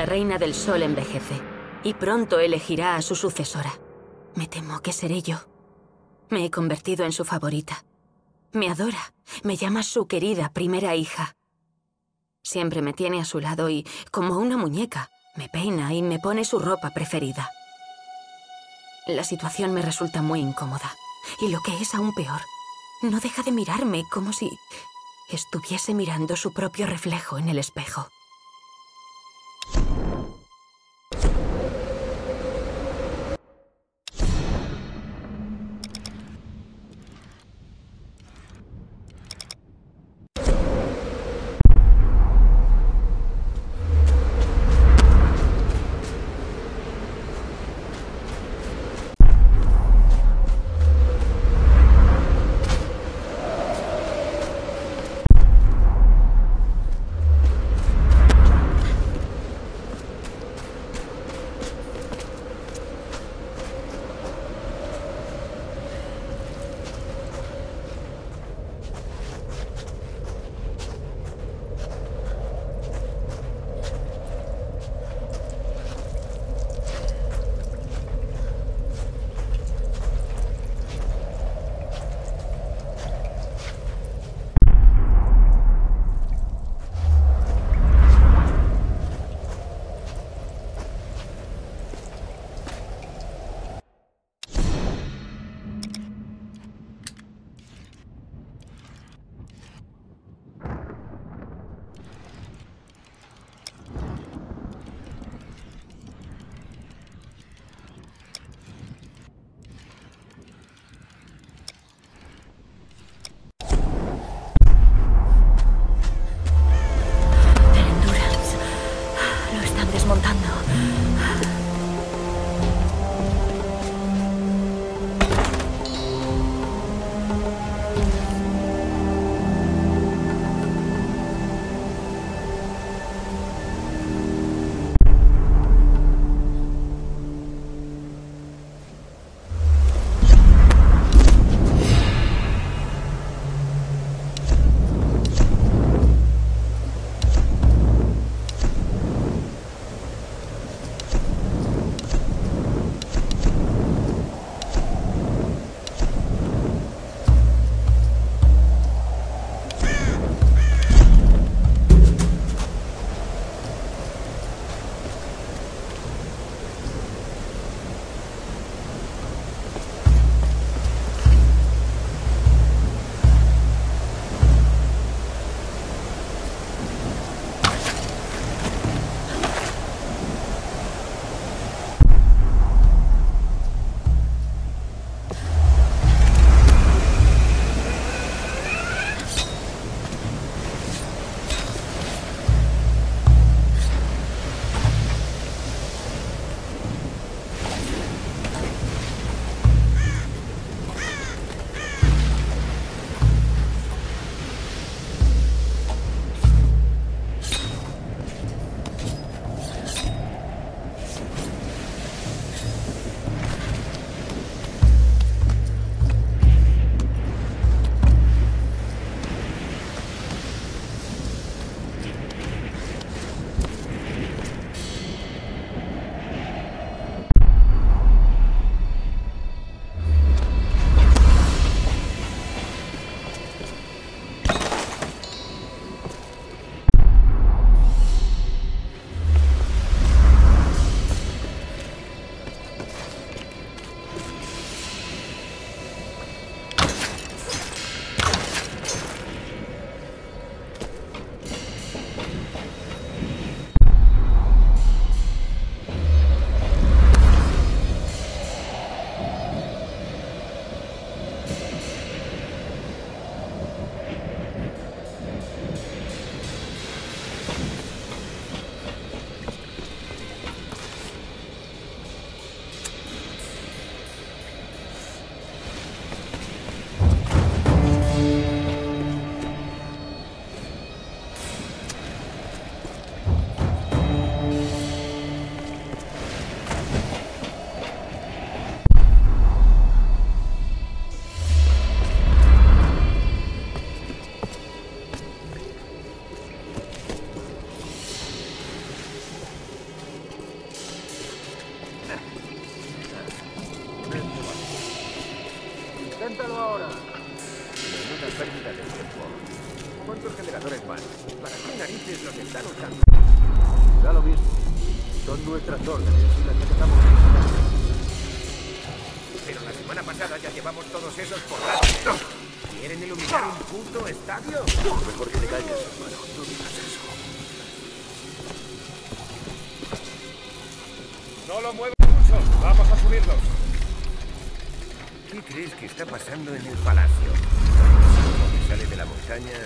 La reina del sol envejece y pronto elegirá a su sucesora. Me temo que seré yo. Me he convertido en su favorita. Me adora, me llama su querida primera hija. Siempre me tiene a su lado y, como una muñeca, me peina y me pone su ropa preferida. La situación me resulta muy incómoda. Y lo que es aún peor, no deja de mirarme como si estuviese mirando su propio reflejo en el espejo. Todos esos por delante. ¿Quieren iluminar un puto estadio? Mejor que te calles, hermano. No digas eso. No lo muevas mucho. Vamos a subirlos. ¿Qué crees que está pasando en el palacio? Que sale de la montaña.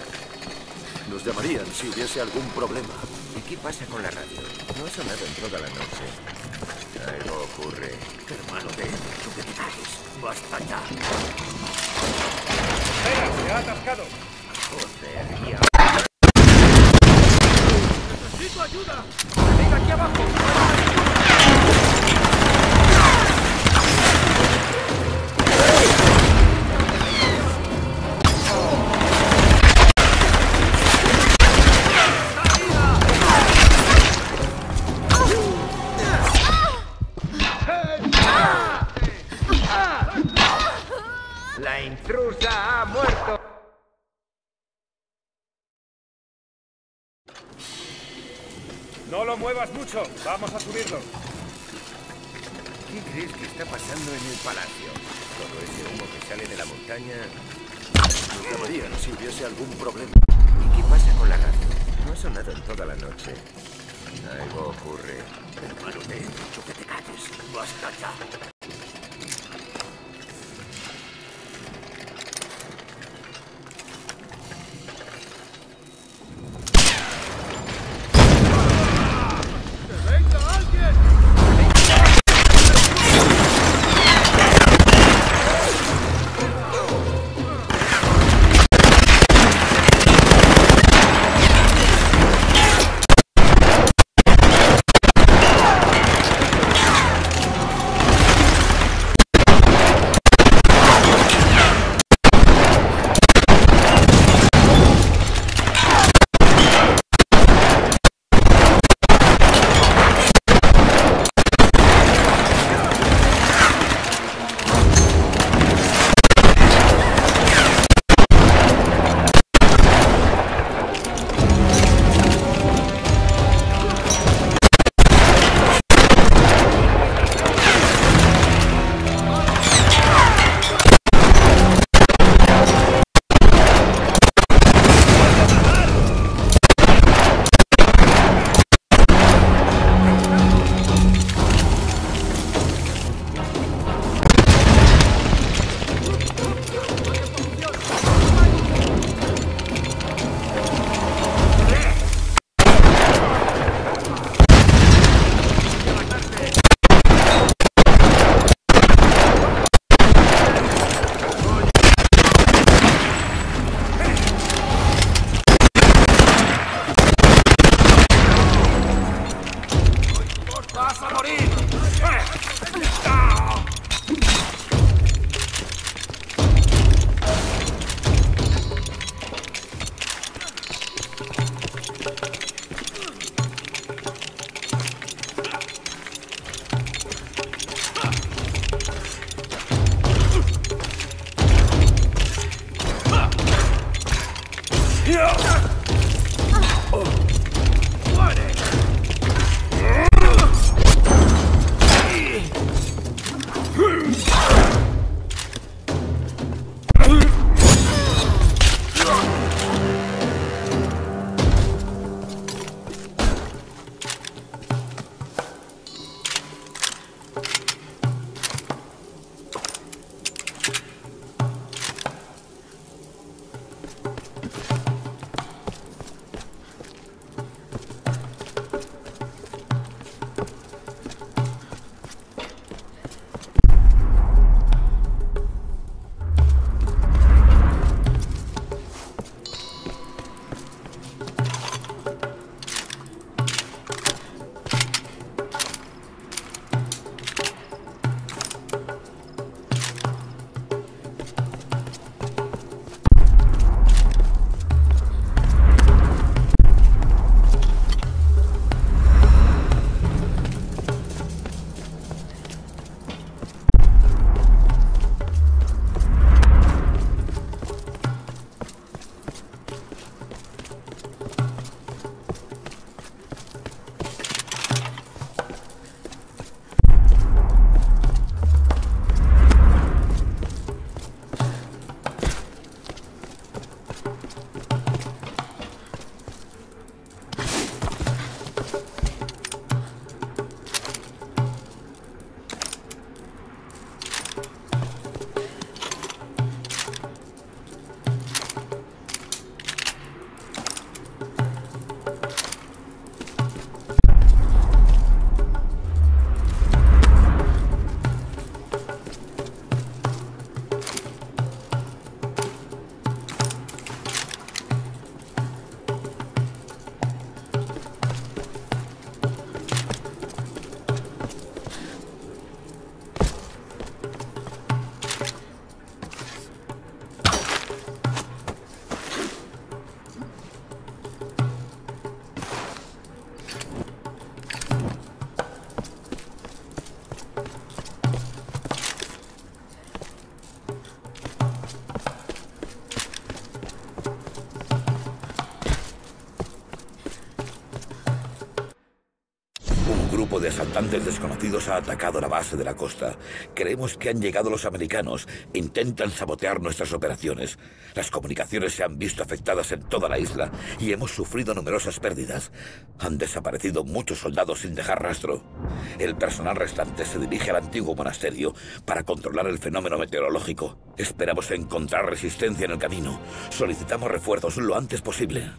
Nos llamarían si hubiese algún problema. ¿Y qué pasa con la radio? No ha sonado en toda la noche. Algo ocurre. Basta ya. ¡Espera! ¡Se ha atascado! Vamos a subirlo. Desconocidos ha atacado la base de la costa. Creemos que han llegado los americanos. Intentan sabotear nuestras operaciones. Las comunicaciones se han visto afectadas en toda la isla y hemos sufrido numerosas pérdidas. Han desaparecido muchos soldados sin dejar rastro. El personal restante se dirige al antiguo monasterio para controlar el fenómeno meteorológico. Esperamos encontrar resistencia en el camino. Solicitamos refuerzos lo antes posible.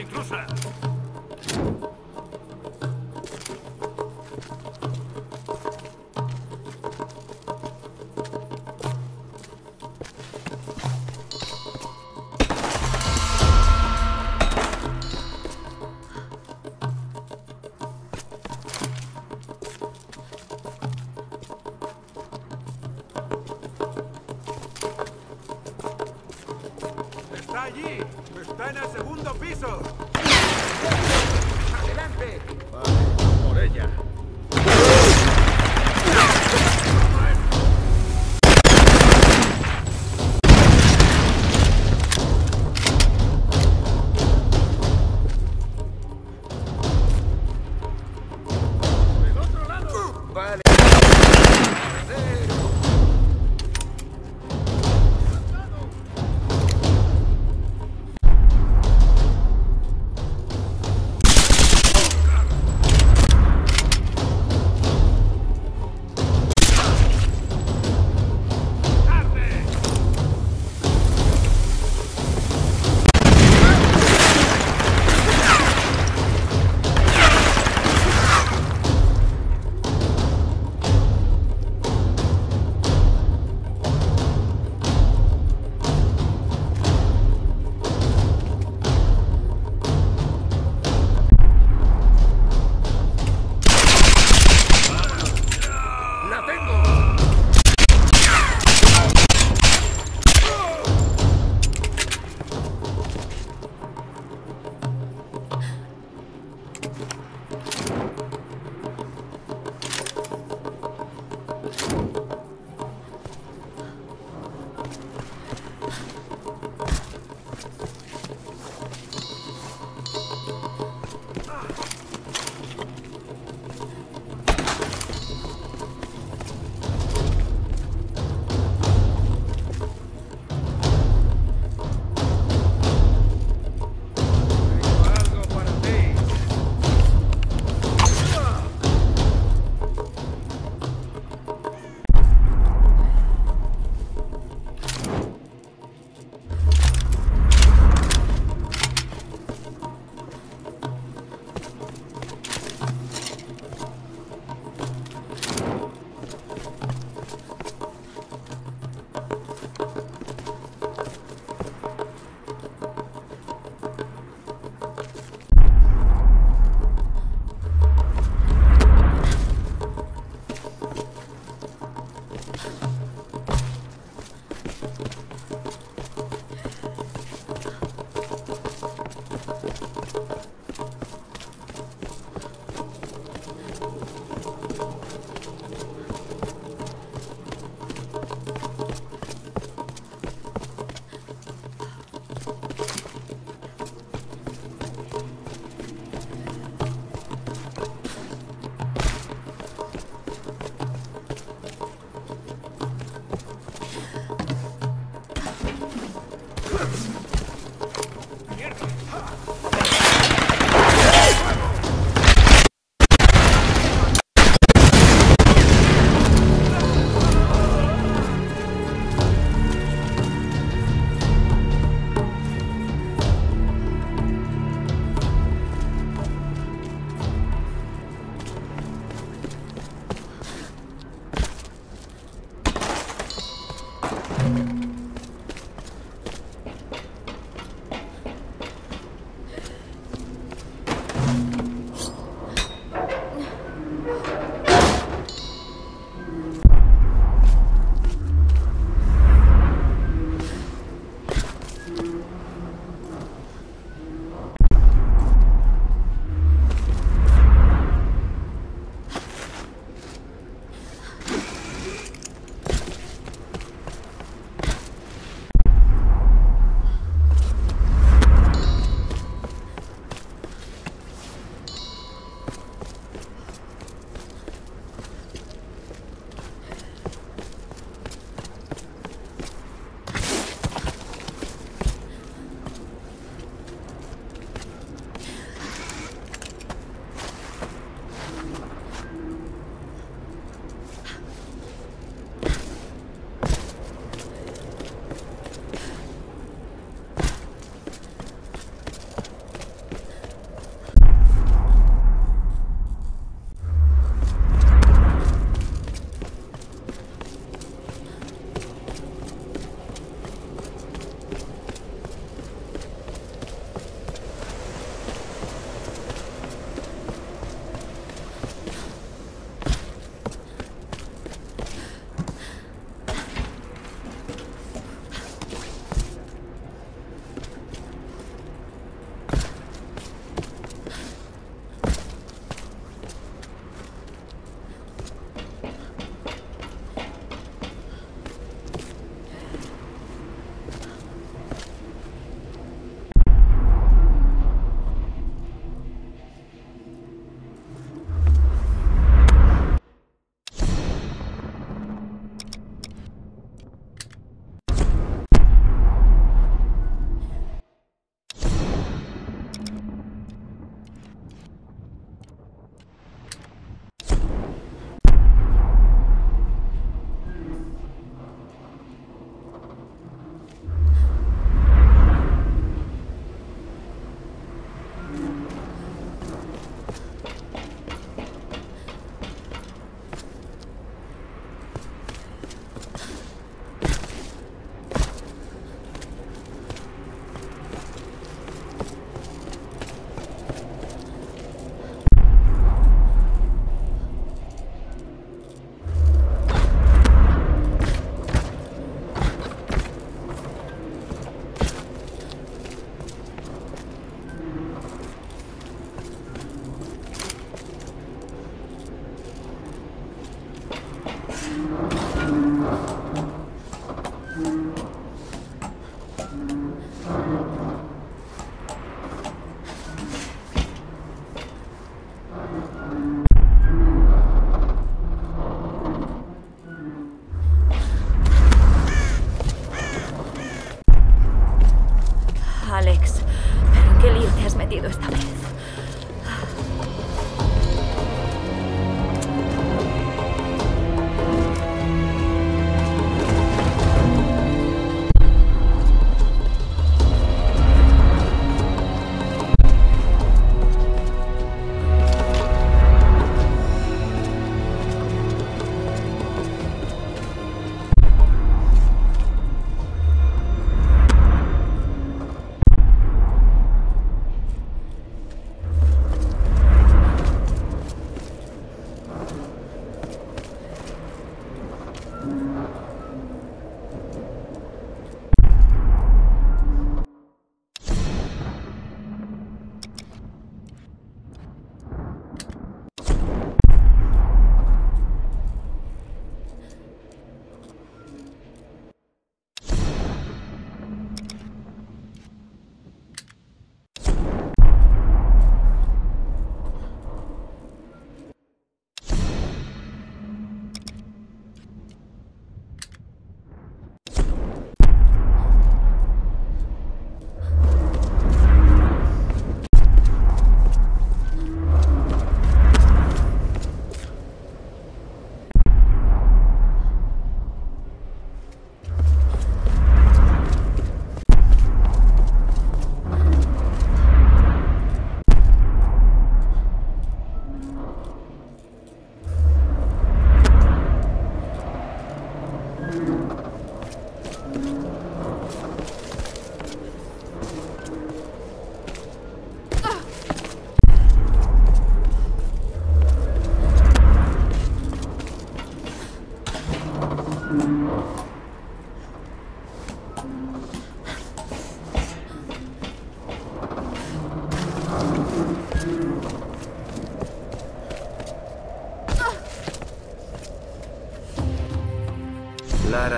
la intrusa. Lado!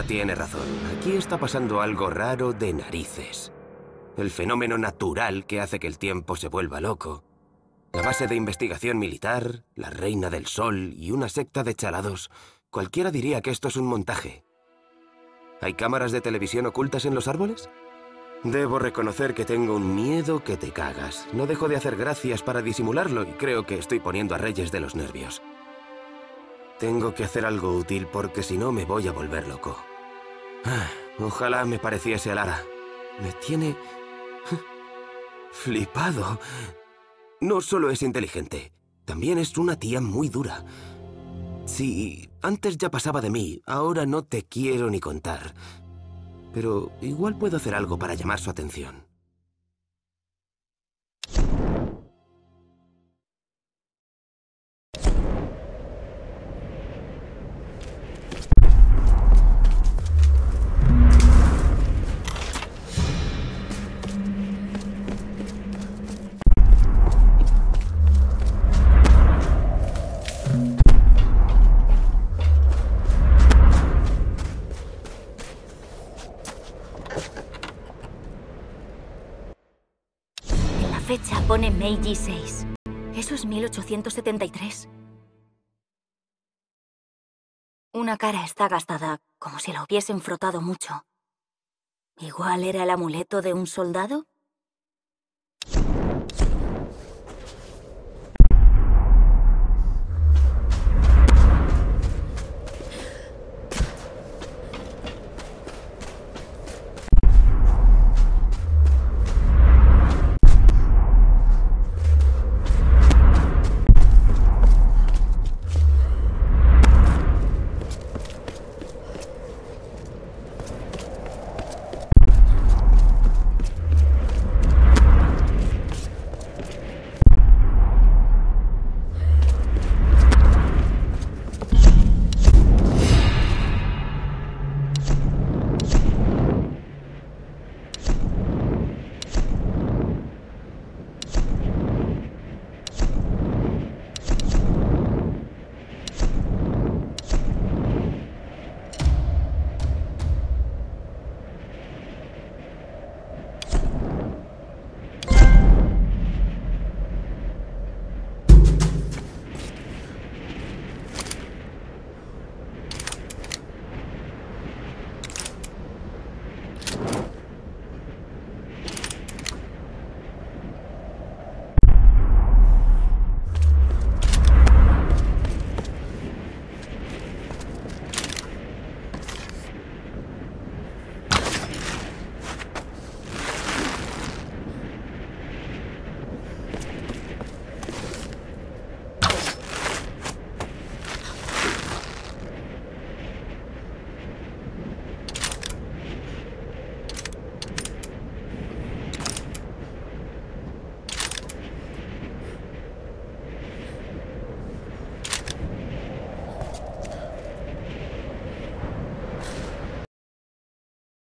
Tiene razón. Aquí está pasando algo raro de narices. El fenómeno natural que hace que el tiempo se vuelva loco. La base de investigación militar, la Reina del Sol y una secta de chalados. Cualquiera diría que esto es un montaje. ¿Hay cámaras de televisión ocultas en los árboles? Debo reconocer que tengo un miedo que te cagas. No dejo de hacer gracias para disimularlo y creo que estoy poniendo a Reyes de los nervios. Tengo que hacer algo útil porque si no me voy a volver loco. Ah, ojalá me pareciese a Lara. Me tiene... flipado. No solo es inteligente, también es una tía muy dura. Sí, antes ya pasaba de mí, ahora no te quiero ni contar. Pero igual puedo hacer algo para llamar su atención. Fecha pone Meiji 6. Eso es 1873. Una cara está gastada, como si la hubiesen frotado mucho. ¿Igual era el amuleto de un soldado?